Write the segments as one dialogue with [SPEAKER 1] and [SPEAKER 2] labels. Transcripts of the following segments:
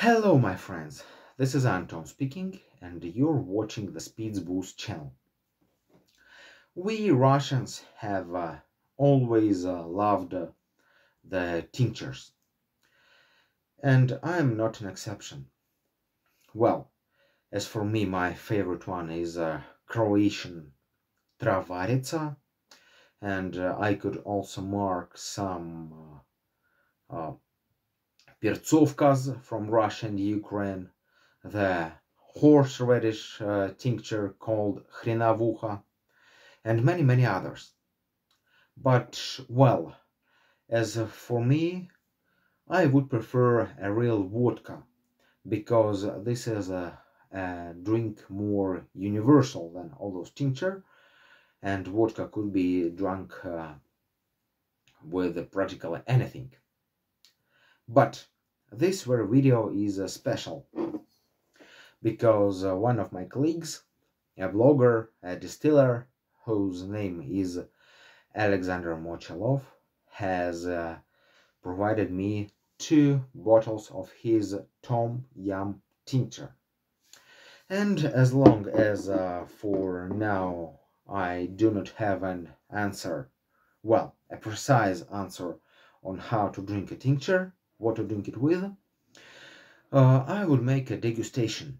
[SPEAKER 1] Hello, my friends. This is Anton speaking, and you're watching the SpitsBooze channel. We Russians have uh, always uh, loved uh, the tinctures, and I am not an exception. Well, as for me, my favorite one is uh, Croatian Travarica, and uh, I could also mark some uh, from Russia and Ukraine, the horseradish uh, tincture called Hrenavucha, and many, many others. But, well, as for me, I would prefer a real vodka, because this is a, a drink more universal than all those tincture, and vodka could be drunk uh, with practically anything. But this very video is uh, special because uh, one of my colleagues, a blogger, a distiller, whose name is Alexander Mochalov, has uh, provided me two bottles of his Tom Yam tincture. And as long as uh, for now I do not have an answer, well, a precise answer on how to drink a tincture, what to drink it with, uh, I will make a degustation.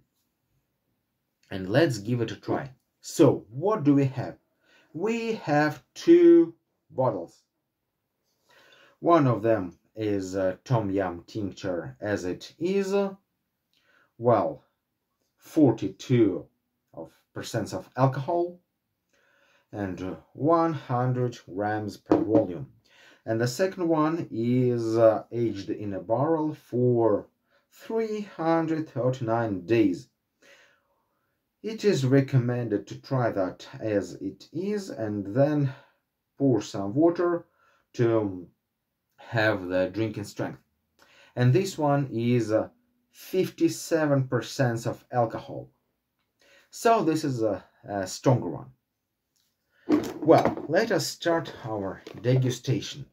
[SPEAKER 1] And let's give it a try. So, what do we have? We have two bottles. One of them is a Tom Yam tincture as it is. Well, 42 of percents of alcohol and 100 grams per volume. And the second one is uh, aged in a barrel for 339 days. It is recommended to try that as it is and then pour some water to have the drinking strength. And this one is 57% uh, of alcohol. So this is a, a stronger one. Well, let us start our degustation.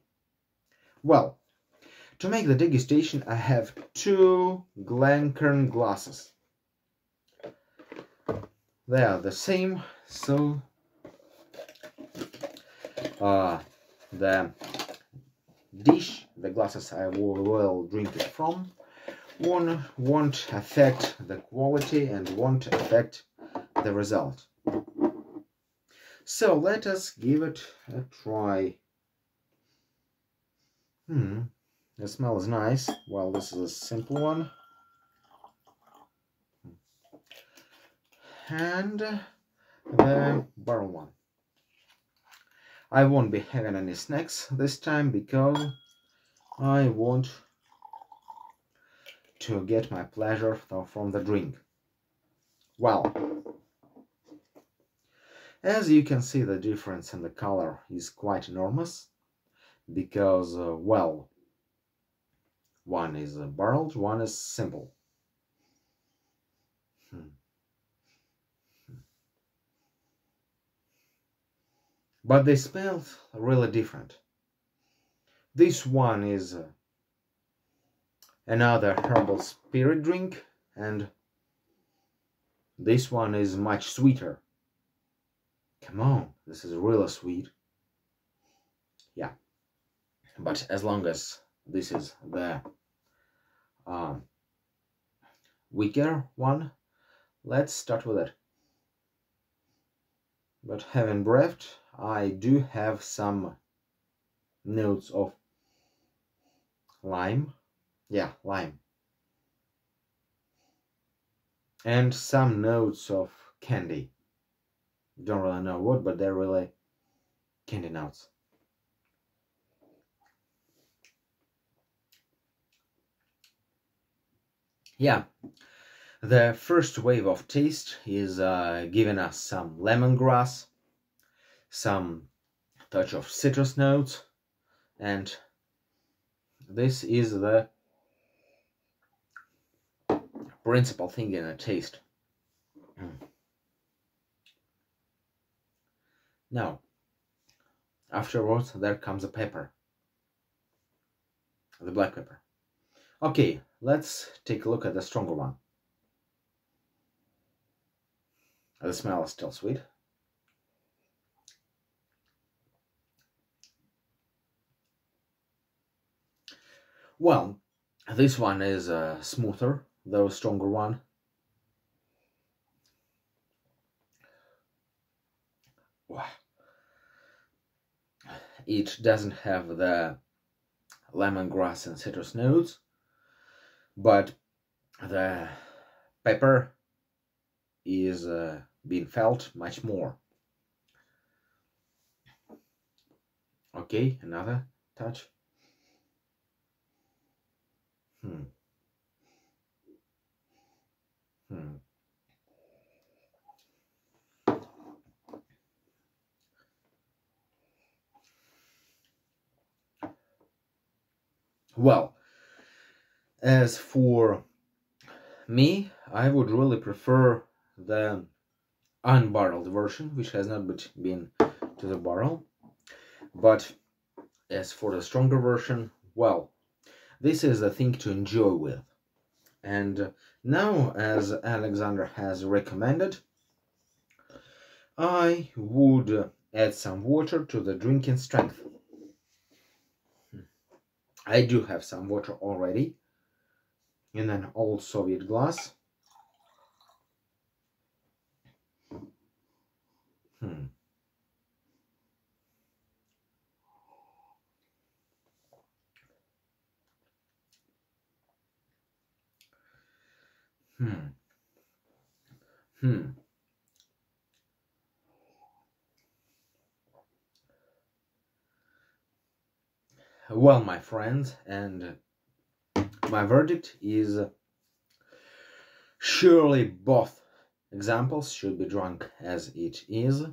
[SPEAKER 1] Well, to make the degustation I have two Glencairn glasses. They are the same, so uh, the dish, the glasses I will drink it from, one won't affect the quality and won't affect the result. So let us give it a try. Hmm, the smell is nice. Well, this is a simple one. And the barrel one. I won't be having any snacks this time because I want to get my pleasure from the drink. Well, as you can see, the difference in the color is quite enormous because, uh, well, one is barreled, one is simple. Hmm. But they smell really different. This one is uh, another herbal spirit drink and this one is much sweeter. Come on, this is really sweet. Yeah, but as long as this is the um, weaker one, let's start with it. But having breathed, I do have some notes of lime. Yeah, lime. And some notes of candy don't really know what, but they're really candy nuts. Yeah, the first wave of taste is uh, giving us some lemongrass, some touch of citrus notes, and this is the principal thing in a taste. Mm. Now, afterwards there comes a pepper, the black pepper. Okay, let's take a look at the stronger one. The smell is still sweet. Well, this one is uh, smoother, though stronger one. Wow. It doesn't have the lemongrass and citrus notes, but the pepper is uh, being felt much more. Okay, another touch. Hmm. Hmm. Well, as for me, I would really prefer the unbarreled version, which has not been to the barrel. But as for the stronger version, well, this is a thing to enjoy with. And now, as Alexander has recommended, I would add some water to the drinking strength. Hmm. I do have some water already in an old Soviet glass. Hmm. Hmm. Hmm. Well, my friends, and my verdict is surely both examples should be drunk as it is,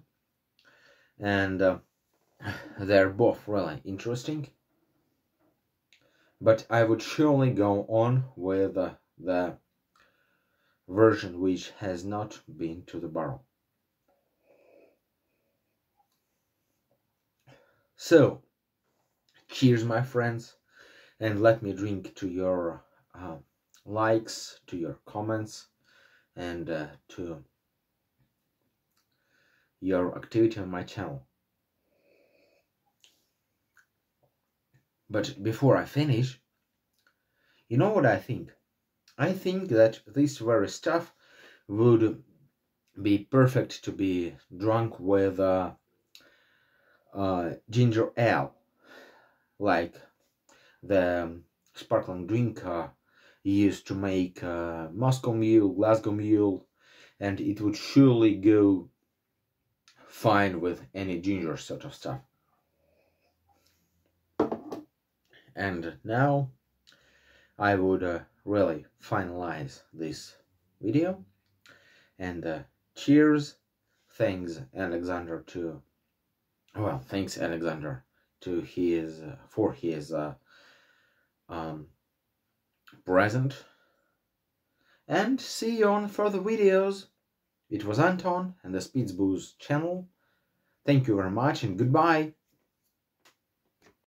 [SPEAKER 1] and uh, they're both really interesting. But I would surely go on with uh, the version which has not been to the barrel. So, cheers, my friends, and let me drink to your uh, likes, to your comments, and uh, to your activity on my channel. But before I finish, you know what I think? I think that this very stuff would be perfect to be drunk with uh, uh, ginger ale, like the sparkling drink uh, used to make uh, Moscow Mule, Glasgow Mule, and it would surely go fine with any ginger sort of stuff. And now I would uh, really finalize this video. And uh, cheers. Thanks Alexander to well, thanks Alexander to his uh, for his uh, um, present. And see you on further videos. It was Anton and the SpitsBooze channel. Thank you very much and goodbye.